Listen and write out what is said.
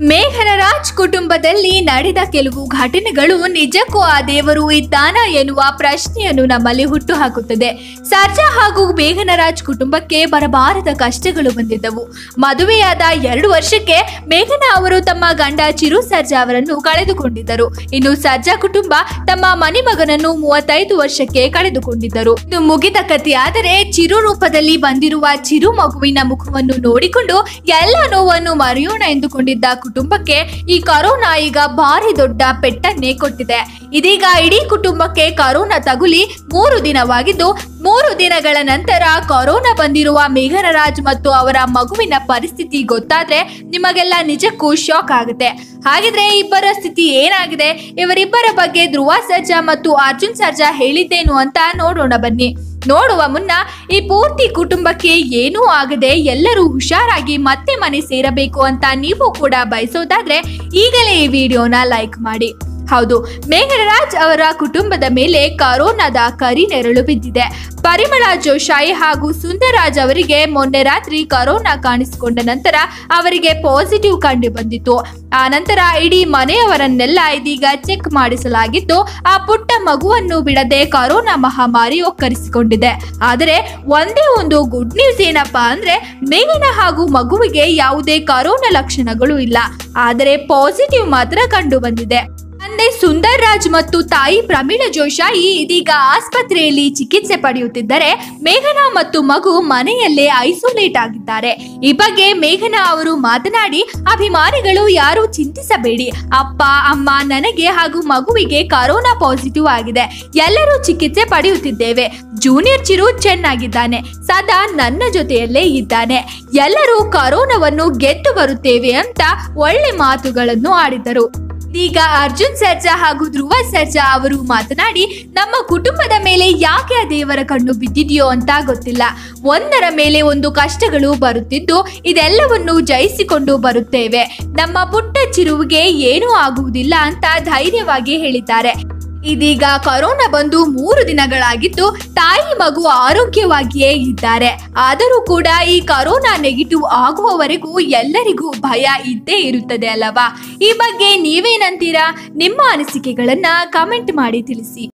ಮೇಘನರಾಜ್ ಕುಟುಂಬದಲ್ಲಿ ನಡೆದ ಕೆಲವು ಘಟನೆಗಳು ನಿಜಕ್ಕೂ ಆ ದೇವರು ಇದ್ದಾನ ಎನ್ನುವ ಪ್ರಶ್ನೆಯನ್ನು ನಮ್ಮಲ್ಲಿ ಹುಟ್ಟು ಹಾಕುತ್ತದೆ ಸರ್ಜಾ ಹಾಗೂ ಮೇಘನರಾಜ್ ಕುಟುಂಬಕ್ಕೆ ಬರಬಾರದ ಕಷ್ಟಗಳು ಬಂದಿದ್ದವು. ಮದುವೆಯಾದ ಎರಡು ವರ್ಷಕ್ಕೆ ಮೇಘನ ಅವರು ತಮ್ಮ ಗಂಡ ಚಿರು ಸರ್ಜಾ ಅವರನ್ನು ಕಳೆದುಕೊಂಡಿದ್ದರು. ಇನ್ನು ಸರ್ಜಾ ಕುಟುಂಬ ತಮ್ಮ ಮನೆಮಗನನ್ನು ಮೂವತ್ತೈದು ವರ್ಷಕ್ಕೆ ಕಳೆದುಕೊಂಡಿದ್ದರು. ಇದು ಮುಗಿದ ಕಥೆಯಾದರೆ ಚಿರು ರೂಪದಲ್ಲಿ ಬಂದಿರುವ ಚಿರು ಮಗುವಿನ ಮುಖವನ್ನು ನೋಡಿಕೊಂಡು ಎಲ್ಲ ನೋವನ್ನು ಮರೆಯೋಣ ಎಂದುಕೊಂಡಿದ್ದ ಕುಟುಂಬಕ್ಕೆ ಈ ಕರೋನಾ ಈಗ ಭಾರಿ ದೊಡ್ಡ ಪೆಟ್ಟನ್ನೇ ಕೊಟ್ಟಿದೆ. ಇದೀಗ ಇಡೀ ಕುಟುಂಬಕ್ಕೆ ಕರೋನಾ ತಗುಲಿ ಮೂರು ದಿನವಾಗಿದ್ದು, ಮೂರು ದಿನಗಳ ನಂತರ ಕೊರೋನಾ ಬಂದಿರುವ ಮೇಘನರಾಜ್ ಮತ್ತು ಅವರ ಮಗುವಿನ ಪರಿಸ್ಥಿತಿ ಗೊತ್ತಾದ್ರೆ ನಿಮಗೆಲ್ಲ ನಿಜಕ್ಕೂ ಶಾಕ್ ಆಗುತ್ತೆ. ಹಾಗಿದ್ರೆ ಇಬ್ಬರ ಸ್ಥಿತಿ ಏನಾಗಿದೆ? ಇವರಿಬ್ಬರ ಬಗ್ಗೆ ಧ್ರುವ ಸರ್ಜಾ ಮತ್ತು ಅರ್ಜುನ್ ಸರ್ಜಾ ಹೇಳಿದ್ದೇನು ಅಂತ ನೋಡೋಣ ಬನ್ನಿ. ನೋಡುವ ಮುನ್ನ ಈ ಪೂರ್ತಿ ಕುಟುಂಬಕ್ಕೆ ಏನೂ ಆಗದೆ ಎಲ್ಲರೂ ಹುಷಾರಾಗಿ ಮತ್ತೆ ಮನೆ ಸೇರಬೇಕು ಅಂತ ನೀವು ಕೂಡ ಬಯಸೋದಾದ್ರೆ ಈಗಲೇ ಈ ವಿಡಿಯೋನ ಲೈಕ್ ಮಾಡಿ. ಹೌದು, ಮೇಘರಾಜ್ ಅವರ ಕುಟುಂಬದ ಮೇಲೆ ಕರೋನಾದ ಕರಿ ನೆರಳು ಬಿದ್ದಿದೆ. ಪರಿಮಳ ಜೋಶಾಯಿ ಹಾಗೂ ಸುಂದರರಾಜ್ ಅವರಿಗೆ ಮೊನ್ನೆ ರಾತ್ರಿ ಕರೋನಾ ಕಾಣಿಸಿಕೊಂಡ ನಂತರ ಅವರಿಗೆ ಪಾಸಿಟಿವ್ ಕಂಡು ಬಂದಿತ್ತು. ಆ ನಂತರ ಇಡೀ ಮನೆಯವರನ್ನೆಲ್ಲ ಇದೀಗ ಚೆಕ್ ಮಾಡಿಸಲಾಗಿದ್ದು, ಆ ಪುಟ್ಟ ಮಗುವನ್ನು ಬಿಡದೆ ಕರೋನಾ ಮಹಾಮಾರಿ ಒಕ್ಕರಿಸಿಕೊಂಡಿದೆ. ಆದರೆ ಒಂದೇ ಒಂದು ಗುಡ್ ನ್ಯೂಸ್ ಏನಪ್ಪಾ ಅಂದ್ರೆ, ಮೇಘನ ಹಾಗೂ ಮಗುವಿಗೆ ಯಾವುದೇ ಕರೋನಾ ಲಕ್ಷಣಗಳು ಇಲ್ಲ. ಆದರೆ ಪಾಸಿಟಿವ್ ಮಾತ್ರ ಕಂಡು ಬಂದಿದೆ. ತಂದೆ ಸುಂದರ್ ರಾಜ್ ಮತ್ತು ತಾಯಿ ಪ್ರಮೀಳ ಜೋಶಾಯಿ ಇದೀಗ ಆಸ್ಪತ್ರೆಯಲ್ಲಿ ಚಿಕಿತ್ಸೆ ಪಡೆಯುತ್ತಿದ್ದರೆ ಮೇಘನಾ ಮತ್ತು ಮಗು ಮನೆಯಲ್ಲೇ ಐಸೋಲೇಟ್ ಆಗಿದ್ದಾರೆ. ಈ ಬಗ್ಗೆ ಮೇಘನಾ ಅವರು ಮಾತನಾಡಿ, ಅಭಿಮಾನಿಗಳು ಯಾರು ಚಿಂತಿಸಬೇಡಿ. ಅಪ್ಪ, ಅಮ್ಮ ನನಗೆ ಹಾಗೂ ಮಗುವಿಗೆ ಕರೋನಾ ಪಾಸಿಟಿವ್ ಆಗಿದೆ. ಎಲ್ಲರೂ ಚಿಕಿತ್ಸೆ ಪಡೆಯುತ್ತಿದ್ದೇವೆ. ಜೂನಿಯರ್ ಚಿರು ಚೆನ್ನಾಗಿದ್ದಾನೆ. ಸದಾ ನನ್ನ ಜೊತೆಯಲ್ಲೇ ಇದ್ದಾನೆ. ಎಲ್ಲರೂ ಕರೋನಾವನ್ನು ಗೆದ್ದು ಬರುತ್ತೇವೆ ಅಂತ ಒಳ್ಳೆ ಮಾತುಗಳನ್ನು ಆಡಿದರು. ಈಗ ಅರ್ಜುನ್ ಸರ್ಜಾ ಹಾಗೂ ಧ್ರುವ ಸರ್ಜಾ ಅವರು ಮಾತನಾಡಿ, ನಮ್ಮ ಕುಟುಂಬದ ಮೇಲೆ ಯಾಕೆ ಆ ದೇವರ ಕಣ್ಣು ಬಿದ್ದಿದೆಯೋ ಅಂತ ಗೊತ್ತಿಲ್ಲ. ಒಂದರ ಮೇಲೆ ಒಂದು ಕಷ್ಟಗಳು ಬರುತ್ತಿದ್ದು, ಇದೆಲ್ಲವನ್ನು ಜಯಿಸಿಕೊಂಡು ಬರುತ್ತೇವೆ. ನಮ್ಮ ಪುಟ್ಟ ಚಿರುವಿಗೆ ಏನೂ ಆಗುವುದಿಲ್ಲ ಅಂತ ಧೈರ್ಯವಾಗಿ ಹೇಳಿದ್ದಾರೆ. ಇದೀಗ ಕೊರೋನಾ ಬಂದು ಮೂರು ದಿನಗಳಾಗಿದ್ದು, ತಾಯಿ ಮಗು ಆರೋಗ್ಯವಾಗಿಯೇ ಇದ್ದಾರೆ. ಆದರೂ ಕೂಡ ಈ ಕೊರೋನಾ ನೆಗೆಟಿವ್ ಆಗುವವರೆಗೂ ಎಲ್ಲರಿಗೂ ಭಯ ಇದ್ದೇ ಇರುತ್ತದೆ ಅಲ್ಲವಾ? ಈ ಬಗ್ಗೆ ನೀವೇನಂತೀರಾ? ನಿಮ್ಮ ಅನಿಸಿಕೆಗಳನ್ನ ಕಮೆಂಟ್ ಮಾಡಿ ತಿಳಿಸಿ.